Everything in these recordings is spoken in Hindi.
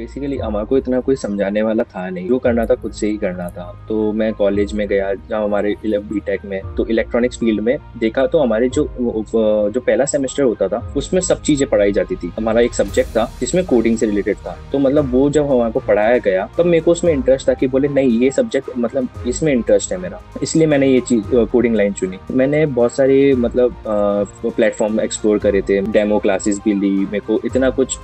बेसिकली हमारे को इतना कोई समझाने वाला था नहीं। जो करना था, खुद से ही करना था। तो मैं कॉलेज में गया, जहाँ हमारे बी टेक में तो इलेक्ट्रॉनिक्स फ़ील्ड में देखा तो हमारे जो जो पहला सेमेस्टर होता था, उसमें सब चीज़ें पढ़ाई जाती थी। हमारा एक सब्जेक्ट था, जिसमें कोडिंग से रिलेटेड था। तो मतलब वो जब हमारे को पढ़ाया गया, तब मेरे को उसमें इंटरेस्ट था कि बोले, नहीं, ये सब्जेक्ट मतलब इसमें इंटरेस्ट है मेरा। इसलिए मैंने ये चीज़ कोडिंग लाइन चुनी। मैंने बहुत सारे मतलब प्लेटफॉर्म एक्सप्लोर करे थे डेमो क्लासेस भी ली मेरे को। इतना कुछ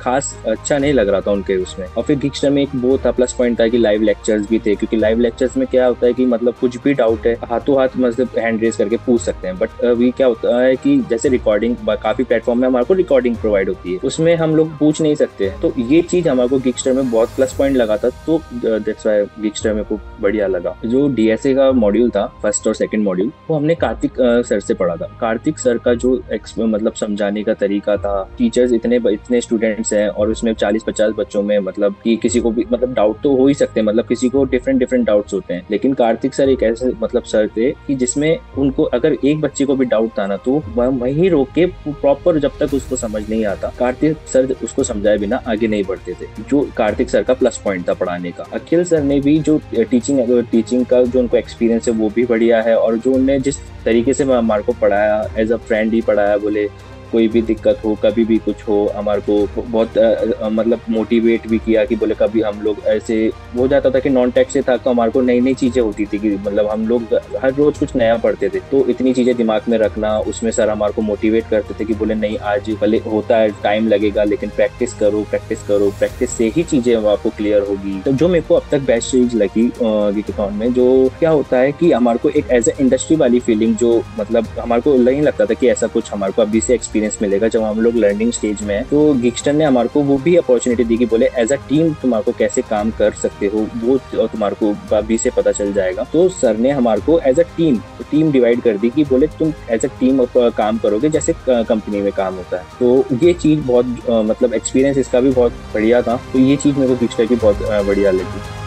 खास अच्छा नहीं लग रहा था उनके उसमें। और फिर गिक्स्टर में एक वो था प्लस पॉइंट था कि लाइव लेक्चर्स भी थे, क्योंकि लाइव लेक्चर्स में क्या होता है कि मतलब कुछ भी डाउट है हाथों हाथ मतलब हैंड रेज करके पूछ सकते हैं। बट अभी क्या होता है कि जैसे रिकॉर्डिंग काफ़ी प्लेटफॉर्म में हमारे को रिकॉर्डिंग प्रोवाइड होती है। उसमें हम लोग पूछ नहीं सकते। तो ये चीज़ हमारे को गिक्स्टर में बहुत प्लस पॉइंट लगा था तो दैट्स वाई गिक्स्टर में को बढ़िया लगा। जो डीएसए का मॉड्यूल था फ़र्स्ट और सेकंड मॉड्यूल वो हमने कार्तिक सर से पढ़ा था। कार्तिक सर का जो मतलब समझाने का तरीका था टीचर्स इतने इतने स्टूडेंट्स हैं और उसमें चालीस पचास बच्चों में मतलब कि किसी को भी मतलब डाउट तो हो ही सकते हैं मतलब किसी को डिफरेंट डिफरेंट डाउट्स होते हैं। लेकिन कार्तिक सर एक ऐसे मतलब सर थे कि जिसमें उनको, अगर एक बच्चे को भी डाउट था ना तो वहीं रोक के प्रॉपर जब तक उसको समझ नहीं आता, कार्तिक सर उसको समझाए बिना आगे नहीं बढ़ते थे, जो कार्तिक सर का प्लस पॉइंट था पढ़ाने का। अखिल सर ने भी जो टीचिंग टीचिंग का जो उनको एक्सपीरियंस है, वो भी बढ़िया है, और जो उनने जिस तरीके से हमारे को पढ़ाया एज अ फ्रेंड ही पढ़ाया, बोले कोई भी दिक्कत हो कभी भी कुछ हो हमारे को बहुत आ, मतलब मोटिवेट भी किया कि बोले कभी हम लोग ऐसे हो जाता था कि नॉन टेक से था तो हमारे को नई नई चीज़ें होती थी कि मतलब हम लोग हर रोज कुछ नया पढ़ते थे। तो इतनी चीज़ें दिमाग में रखना उसमें सर हमारे को मोटिवेट करते थे कि बोले नहीं आज भले होता है टाइम लगेगा लेकिन प्रैक्टिस करो प्रैक्टिस करो प्रैक्टिस से ही चीज़ें आपको क्लियर होगी। तो जो मेरे को अब तक बेस्ट चीज़ लगी गिकथॉन में जो क्या होता है कि हमारे को एक एज ए इंडस्ट्री वाली फीलिंग जो मतलब हमारे को नहीं लगता था कि ऐसा कुछ हमारे को अभी से एक्सपीरियंस एक्सपीरियंस मिलेगा जब हम लोग लर्निंग स्टेज में है। तो गिक्स्टर ने हमारे को वो भी अपॉर्चुनिटी दी कि बोले एज अ टीम तुम्हारे को कैसे काम कर सकते हो, वो तुम्हारे को अभी से पता चल जाएगा। तो सर ने हमारे को as a team team divide कर दी कि बोले, तुम एज अ टीम काम करोगे जैसे कंपनी में काम होता है। तो ये चीज़ बहुत मतलब एक्सपीरियंस इसका भी बहुत बढ़िया था। तो ये चीज़ मेरे को गिक्स्टर की बहुत बढ़िया लगी।